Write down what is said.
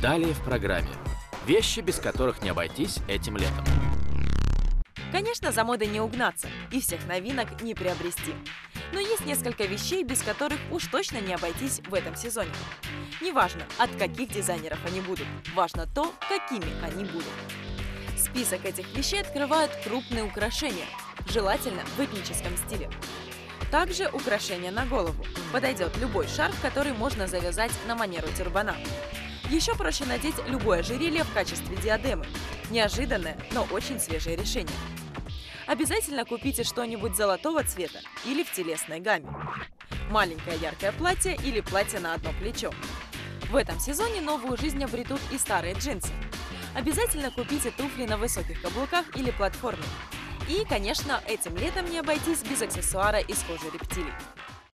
Далее в программе. Вещи, без которых не обойтись этим летом. Конечно, за модой не угнаться и всех новинок не приобрести. Но есть несколько вещей, без которых уж точно не обойтись в этом сезоне. Неважно, от каких дизайнеров они будут, важно то, какими они будут. Список этих вещей открывают крупные украшения, желательно в этническом стиле. Также украшения на голову. Подойдет любой шарф, который можно завязать на манеру тюрбана. Еще проще надеть любое ожерелье в качестве диадемы. Неожиданное, но очень свежее решение. Обязательно купите что-нибудь золотого цвета или в телесной гамме. Маленькое яркое платье или платье на одно плечо. В этом сезоне новую жизнь обретут и старые джинсы. Обязательно купите туфли на высоких каблуках или платформе. И, конечно, этим летом не обойтись без аксессуара из кожи рептилий.